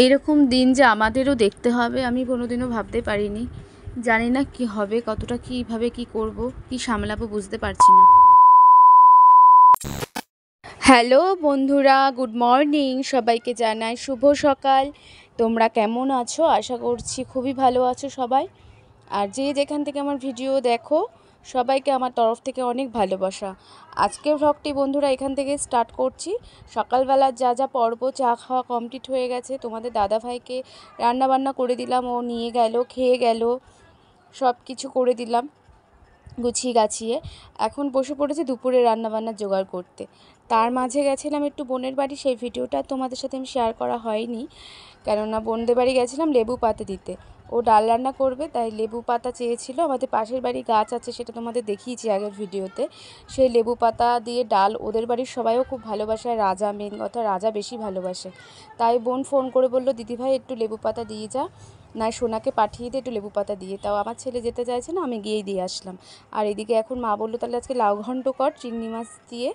এইরকম দিন যে আমাদেরও দেখতে হবে, আমি কোনোদিনও ভাবতে পারিনি। জানি না কি হবে, কতটা কীভাবে কি করব, কি সামলাবো বুঝতে পারছি না। হ্যালো বন্ধুরা, গুড মর্নিং, সবাইকে জানাই শুভ সকাল। তোমরা কেমন আছো? আশা করছি খুবই ভালো আছো সবাই। আর যে যেখান থেকে আমার ভিডিও দেখো সবাইকে আমার তরফ থেকে অনেক ভালোবাসা। আজকের ভ্লগটি বন্ধুরা এখান থেকে স্টার্ট করছি। সকালবেলা যা যা পর্ব, চা খাওয়া কমপ্লিট হয়ে গেছে, তোমাদের দাদাভাইকে রান্নাবান্না করে দিলাম, ও নিয়ে গেল, খেয়ে গেল সব কিছু করে দিলাম, গুছিয়ে গাছিয়ে। এখন বসে পড়েছে দুপুরে রান্নাবান্না জোগাড় করতে। তার মাঝে গেছিলাম একটু বোনের বাড়ি, সেই ভিডিওটা তোমাদের সাথে আমি শেয়ার করা হয়নি। কেননা বোনদের বাড়ি গেছিলাম লেবু পাতে দিতে। ও ডাল রান্না করবে, তাই লেবু পাতা চেয়েছিল। আমাদের পাশের বাড়ি গাছ আছে, সেটা তোমাদের দেখিয়েছি আগের ভিডিওতে। সেই লেবু পাতা দিয়ে ডাল ওদের বাড়ির সবাইও খুব ভালোবাসে রাজা মেন কথা, রাজা বেশি ভালোবাসে। তাই বোন ফোন করে বলল, দিদিভাই, একটু লেবু পাতা দিয়ে যা। না, সোনাকে পাঠিয়ে দিয়ে একটু লেবু পাতা দিয়ে। তাও আমার ছেলে যেতে চাইছে না, আমি গিয়েই দিয়ে আসলাম। আর এদিকে এখন মা বলল, তাহলে আজকে লাউ ঘন্ট কর, চিংড়ি মাছ দিয়ে।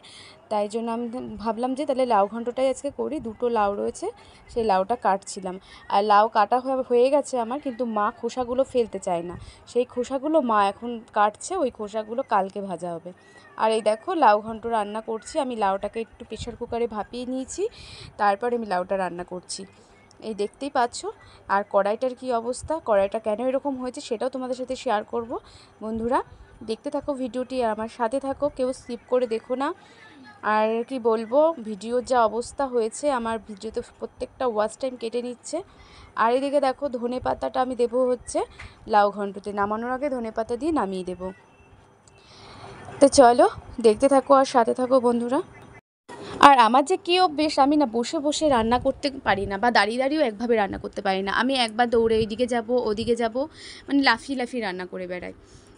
তাই জন্য আমি ভাবলাম যে, তাহলে লাউ ঘন্টটাই আজকে করি, দুটো লাউ রয়েছে, সেই লাউটা কাটছিলাম। আর লাউ কাটা হয়ে গেছে আমার, কিন্তু মা খোসাগুলো ফেলতে চায় না। সেই খোসাগুলো মা এখন কাটছে, ওই খোসাগুলো কালকে ভাজা হবে। আর এই দেখো, লাউ ঘন্ট রান্না করছি, আমি লাউটাকে একটু প্রেশার কুকারে ভাপিয়ে নিয়েছি, তারপরে আমি লাউটা রান্না করছি। এই দেখতেই পাচ্ছ। আর কড়াইটার কি অবস্থা? কড়াইটা কেন এরকম হয়েছে সেটাও তোমাদের সাথে শেয়ার করব। বন্ধুরা, দেখতে থাকো ভিডিওটি আর আমার সাথে থাকো, কেউ স্কিপ করে দেখো না। আর কি বলব, ভিডিওর যা অবস্থা হয়েছে, আমার ভিডিওতে প্রত্যেকটা ওয়াচ টাইম কেটে নিচ্ছে। আর এদিকে দেখো, ধনে পাতাটা আমি দেবো হচ্ছে লাউ ঘন্টতে। নামানোর আগে ধনে পাতা দিয়ে নামিয়ে দেবো। তো চলো, দেখতে থাকো আর সাথে থাকো বন্ধুরা। আর আমার যে কী অভ্যেস, আমি না বসে বসে রান্না করতে পারি না বা দাঁড়িয়ে দাঁড়িয়েও একভাবে রান্না করতে পারি না। আমি একবার দৌড়ে এইদিকে যাব, ওদিকে যাব মানে লাফিয়ে লাফিয়ে রান্না করে বেড়াই।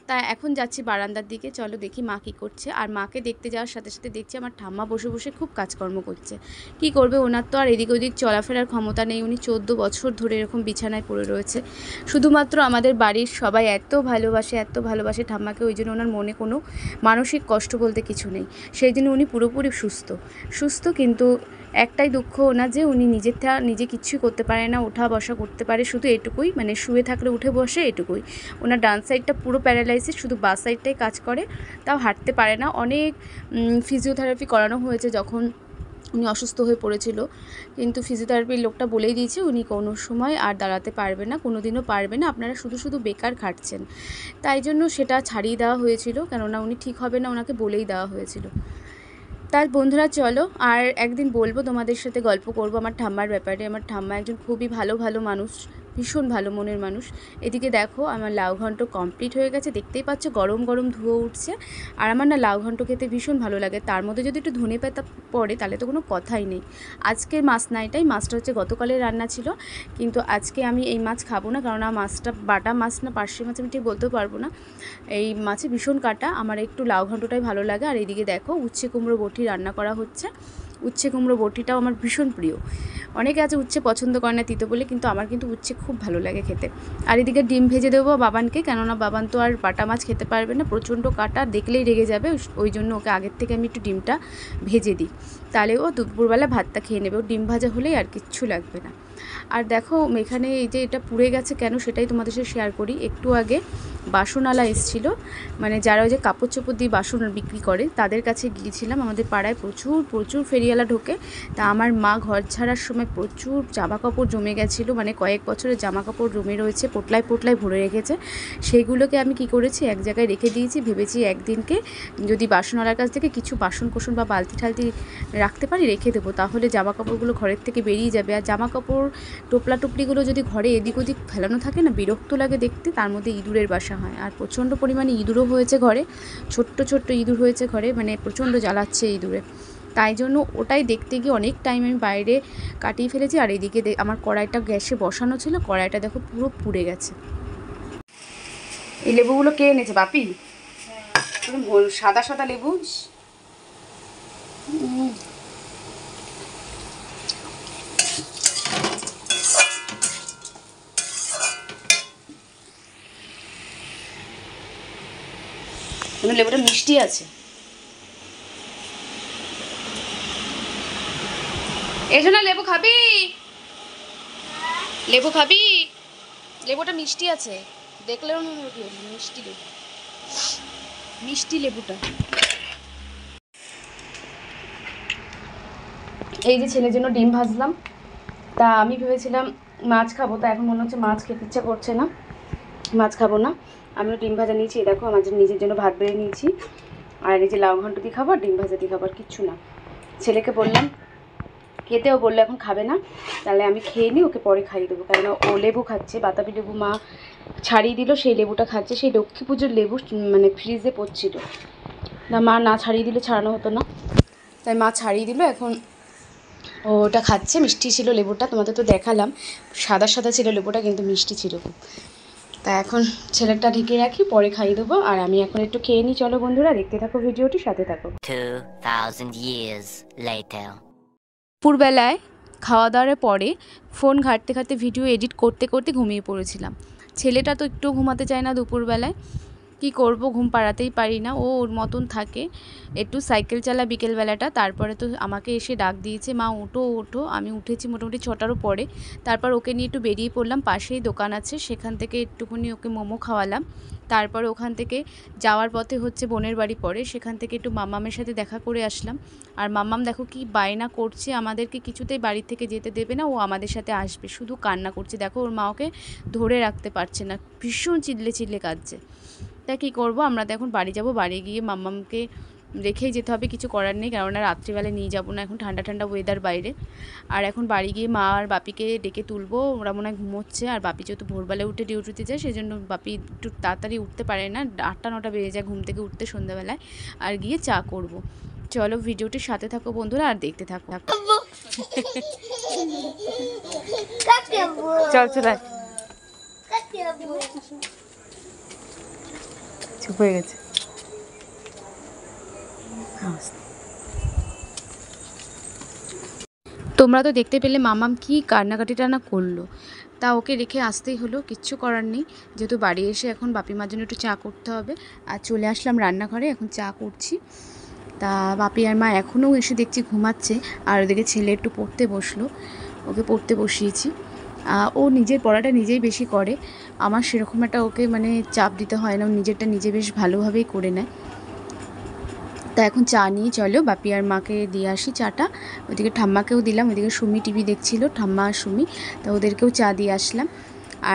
তা এখন যাচ্ছি বারান্দার দিকে। চলো দেখি মা কী করছে। আর মাকে দেখতে যাওয়ার সাথে সাথে দেখছি আমার ঠাম্মা বসে বসে খুব কাজকর্ম করছে। কি করবে? ওনার তো আর এদিক ওদিক চলাফেরার ক্ষমতা নেই। উনি চোদ্দ বছর ধরে এরকম বিছানায় পড়ে রয়েছে। শুধুমাত্র আমাদের বাড়ির সবাই এত ভালোবাসে এত ভালোবাসে ঠাম্মাকে। ওই জন্য ওনার মনে কোনো মানসিক কষ্ট বলতে কিছু নেই। সেই জন্য উনি পুরোপুরি সুস্থ। সুস্থ কিন্তু একটাই দুঃখ ওনার যে উনি নিজেরটা নিজে কিচ্ছুই করতে পারে না ওঠা বসা করতে পারে, শুধু এটুকুই মানে শুয়ে থাকলে উঠে বসে এটুকুই। ওনার ডান সাইডটা পুরো প্যারালাইসিস শুধু বাস সাইডটাই কাজ করে, তাও হাঁটতে পারে না। অনেক ফিজিওথেরাপি করানো হয়েছে যখন উনি অসুস্থ হয়ে পড়েছিল। কিন্তু ফিজিওথেরাপির লোকটা বলেই দিয়েছে, উনি কোনো সময় আর দাঁড়াতে পারবে না কোনো দিনও পারবে না, আপনারা শুধু শুধু বেকার খাটছেন। তাই জন্য সেটা ছাড়িয়ে দেওয়া হয়েছিল, কেননা উনি ঠিক হবে না, ওনাকে বলেই দেওয়া হয়েছিল। তার বন্ধুরা, চলো আর একদিন বলব তোমাদের সাথে গল্প করব। আমার ঠাম্মার ব্যাপারে, আমার ঠাম্মা একজন খুবই ভালো ভালো মানুষ। ভীষণ ভালো মনের মানুষ। এদিকে দেখো, আমার লাউ ঘন্ট কমপ্লিট হয়ে গেছে। দেখতেই পাচ্ছ গরম গরম ধুয়ো উঠছে। আর আমার না লাউ ঘন্ট খেতে ভীষণ ভালো লাগে। তার মধ্যে যদি একটু ধনে পাতা পড়ে, তাহলে তো কোনো কথাই নেই। আজকের মাছ না এটাই মাছটা হচ্ছে গতকালের রান্না ছিল। কিন্তু আজকে আমি এই মাছ খাব না, কারণ মাছটা, বাটা মাছ না, পার্শে মাছ আমি ঠিক বলতেও পারব না। এই মাছে ভীষণ কাটা। আমার একটু লাউ ঘন্টটাই ভালো লাগে। আর এদিকে দেখো, উচ্ছে কুমড়ো বটি রান্না করা হচ্ছে। উচ্ছে কুমড়ো বটিটাও আমার ভীষণ প্রিয়। অনেকে আছে উচ্ছে পছন্দ করে না তিতো বলে, কিন্তু আমার কিন্তু উচ্ছে খুব ভালো লাগে খেতে। আর এদিকে ডিম ভেজে দেবো বাবানকে, কেননা বাবান তো আর বাটা মাছ খেতে পারবে না, প্রচণ্ড কাটা, দেখলেই রেগে যাবে, ওই জন্য ওকে আগের থেকে আমি একটু ডিমটা ভেজে দিই। তাহলে ও দুপুরবেলা ভাতটা খেয়ে নেবে। ও ডিম ভাজা হলেই আর কিচ্ছু লাগবে না। আর দেখো, এখানে এই যে এটা পুড়ে গেছে কেন সেটাই তোমাদের সাথে শেয়ার করি। একটু আগে বাসনওয়ালা এসেছিল। মানে যারা ওই যে কাপড় চোপড় দিয়ে বাসন বিক্রি করে, তাদের কাছে গিয়েছিলাম। আমাদের পাড়ায় প্রচুর প্রচুর ফেরিওয়ালা ঢোকে। তা আমার মা ঘর ছাড়ার সময় প্রচুর জামা কাপড় জমে গেছিল। মানে কয়েক বছরের জামা কাপড় জমে রয়েছে, পোটলায় পোটলায় ভরে রেখেছে। সেইগুলোকে আমি কি করেছি, এক জায়গায় রেখে দিয়েছি। ভেবেছি একদিনকে যদি বাসনওয়ালার কাছ থেকে কিছু বাসন কোসন বা বালতি ঠালতি রাখতে পারি রেখে দেবো। তাহলে জামা কাপড়গুলো ঘরের থেকে বেরিয়ে যাবে। আর জামা কাপড় টোপলা টুপলিগুলো যদি ঘরে এদিক ওদিক ফেলানো থাকে না বিরক্ত লাগে দেখতে তার মধ্যে ইঁদুরের বাসা হয়। আর প্রচণ্ড পরিমাণে ইঁদুরও হয়েছে ঘরে ছোট্ট ছোট্ট ইঁদুর হয়েছে ঘরে মানে প্রচণ্ড জ্বালাচ্ছে ইঁদুরে তাই জন্য ওটাই দেখতে গিয়ে অনেক টাইম আমি বাইরে কাটিয়ে ফেলেছি। আর এদিকে আমার কড়াইটা গ্যাসে বসানো ছিল কড়াইটা দেখো পুরো পুড়ে গেছে। এই লেবুগুলো কে এনেছে বাপি? সাদা সাদা লেবু? কিন্তু লেবুটা মিষ্টি আছে। এই জন্য লেবু খাবি? লেবু খাবি? লেবুটা মিষ্টি আছে। দেখলেও না মিষ্টি লেবু। মিষ্টি লেবুটা। এই যে ছেলের জন্য ডিম ভাজলাম, তা আমি ভেবেছিলাম মাছ খাব, তা এখন মনে হচ্ছে মাছ খেতে ইচ্ছা করছে না। মাছ খাব না। আমিও ডিম ভাজা নিয়েছি। দেখো, আমার নিজের জন্য ভাত বেড়ে নিয়েছি। আর এই যে লাউ ঘন্ট দিয়ে খাবার ডিম ভাজা দিয়ে খাবার কিচ্ছু না। ছেলেকে বললাম, খেতেও বলল, এখন খাবে না। তাহলে আমি খেয়ে নিই, ওকে পরে খাইয়ে দেবো। কারণ ও লেবু খাচ্ছে, বাতাবি লেবু মা ছাড়িয়ে দিল, সেই লেবুটা খাচ্ছে। সেই লক্ষ্মী পুজোর লেবু মানে ফ্রিজে পড়ছিল। না, মা না ছাড়িয়ে দিলে ছাড়ানো হতো না। তাই মা ছাড়িয়ে দিল, এখন ওটা খাচ্ছে। মিষ্টি ছিল লেবুটা, তোমাদের তো দেখালাম। সাদা সাদা ছিল লেবুটা, কিন্তু মিষ্টি ছিল খুব। তা এখন ছেলেটা ঢেকে রাখি পরে খাইয়ে দেবো। আর আমি এখন একটু খেয়ে নিই। চলো বন্ধুরা দেখতে থাকো ভিডিওটি সাথে থাকো। 2,000 years later. দুপুরবেলায় খাওয়া দাওয়ার পরে ফোন ঘাটতে ঘাটতে ভিডিও এডিট করতে করতে ঘুমিয়ে পড়েছিলাম। ছেলেটা তো একটু ঘুমাতে চায় না দুপুরবেলায়। কি করব, ঘুম পাড়াতেই পারি না। ও ওর মতন থাকে। একটু সাইকেল চালা বিকেলবেলাটা। তারপরে তো আমাকে এসে ডাক দিয়েছে, মা ওঠো ওঠো আমি উঠেছি মোটামুটি ছটারও পরে তারপর ওকে নিয়ে একটু বেরিয়ে পড়লাম। পাশেই দোকান আছে। সেখান থেকে একটুখানি ওকে মোমো খাওয়ালাম। তারপর ওখান থেকে যাওয়ার পথে হচ্ছে বোনের বাড়ি পড়ে। সেখান থেকে একটু মামামের সাথে দেখা করে আসলাম। আর মাম্মাম দেখো কি বায়না করছে। আমাদেরকে কিছুতেই বাড়ি থেকে যেতে দেবে না। ও আমাদের সাথে আসবে। শুধু কান্না করছে। দেখো ওর মা ওকে ধরে রাখতে পারছে না। ভীষণ চিল্লে চিল্লে কাঁদছে। তা কী করব? আমরা তো এখন বাড়ি যাব বাড়ি গিয়ে মাম্মামকে রেখেই যেতে হবে কিছু করার নেই কেননা রাত্রিবেলায় নিয়ে যাব না এখন ঠান্ডা ঠান্ডা ওয়েদার বাইরে। আর এখন বাড়ি গিয়ে মা আর বাপিকে ডেকে তুলবো ওরা মনে হয় ঘুমোচ্ছে আর বাপি যেহেতু ভোরবেলায় উঠে ডিউটিতে যায় সেই জন্য বাপি একটু তাড়াতাড়ি উঠতে পারে না আটটা নটা বেজে যায় ঘুম থেকে উঠতে সন্ধ্যাবেলায় আর গিয়ে চা করব। চলো ভিডিওটির সাথে থাকো বন্ধুরা আর দেখতে থাকো। চল চল। হয়ে গেছে। তোমরা তো দেখতে পেলে মামাম কি কান্নাকাটি না করল। তা ওকে রেখে আসতেই হলো, কিচ্ছু করার নেই। যেহেতু বাড়ি এসে এখন বাপি মার জন্য একটু চা করতে হবে। আর চলে আসলাম রান্নাঘরে, এখন চা করছি। তা বাপি আর মা এখনও এসে দেখছি ঘুমাচ্ছে। আর ওদিকে ছেলে একটু পড়তে বসল। ওকে পড়তে বসিয়েছি। ও নিজের পড়াটা নিজেই বেশি করে। আমার সেরকম একটা ওকে মানে চাপ দিতে হয় না, ও নিজেরটা নিজে বেশ ভালোভাবেই করে নেয়। তা এখন চা নিয়ে চলো, বাপি আর মাকে দিয়ে আসি চাটা। ওদিকে ঠাম্মাকেও দিলাম, ওদিকে সুমি টিভি দেখছিল, ঠাম্মা আর সুমি। তা ওদেরকেও চা দিয়ে আসলাম।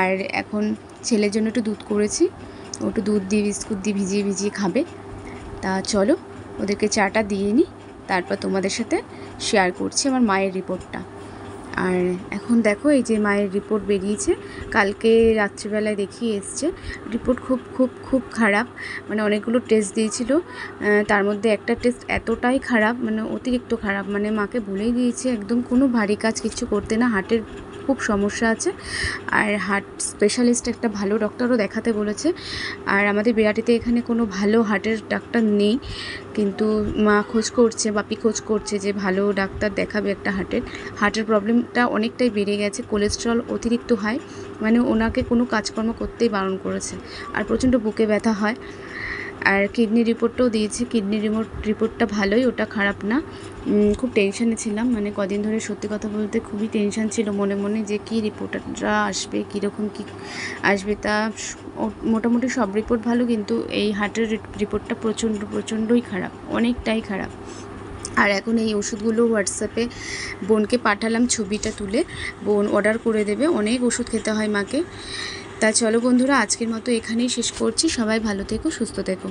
আর এখন ছেলের জন্য একটু দুধ করেছি, ও একটু দুধ দিয়ে, বিস্কুট দিয়ে ভিজিয়ে ভিজিয়ে খাবে। তা চলো, ওদেরকে চাটা দিয়ে নিই, তারপর তোমাদের সাথে শেয়ার করছি আমার মায়ের রিপোর্টটা আর এখন দেখো এই যে মায়ের রিপোর্ট বেরিয়েছে। কালকে রাত্রিবেলায় দেখিয়ে এসছে। রিপোর্ট খুব খুব খুব খারাপ। মানে অনেকগুলো টেস্ট দিয়েছিল। তার মধ্যে একটা টেস্ট এতটাই খারাপ মানে অতিরিক্ত খারাপ। মানে মাকে বলেই দিয়েছে, একদম কোনো ভারী কাজ কিছু করতে না হার্টের খুব সমস্যা আছে। আর হার্ট স্পেশালিস্ট একটা ভালো ডক্টরও দেখাতে বলেছে। আর আমাদের বিরাটিতে এখানে কোনো ভালো হার্টের ডাক্তার নেই। কিন্তু মা খোঁজ করছে, বাপি খোঁজ করছে যে ভালো ডাক্তার দেখাবে একটা হার্টের। হার্টের প্রবলেমটা অনেকটাই বেড়ে গেছে, কোলেস্ট্রল অতিরিক্ত হয়। মানে ওনাকে কোনো কাজকর্ম করতেই বারণ করেছে। আর প্রচণ্ড বুকে ব্যথা হয়। আর কিডনি রিপোর্টটাও দিয়েছি। কিডনি রিপোর্ট রিপোর্টটা ভালোই, ওটা খারাপ না। খুব টেনশানে ছিলাম। মানে কদিন ধরে সত্যি কথা বলতে খুবই টেনশান ছিল মনে মনে যে কী রিপোর্টটা আসবে, কীরকম কী আসবে তা মোটামুটি সব রিপোর্ট ভালো, কিন্তু এই হার্টের রিপোর্টটা প্রচণ্ড, প্রচণ্ডই খারাপ, অনেকটাই খারাপ। আর এখন এই ওষুধগুলো হোয়াটসঅ্যাপে বোনকে পাঠালাম ছবিটা তুলে। বোন অর্ডার করে দেবে, অনেক ওষুধ খেতে হয় মাকে। তা চলো বন্ধুরা আজকের মতো এখানেই শেষ করছি। সবাই ভালো থেকো সুস্থ থেকো।